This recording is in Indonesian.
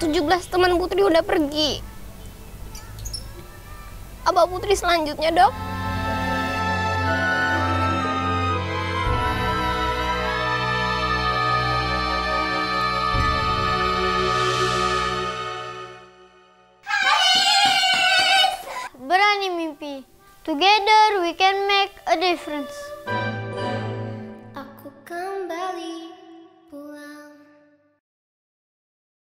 17 teman Putri udah pergi. Apa Putri selanjutnya, Dok? Berani mimpi. Together we can make a difference. Kan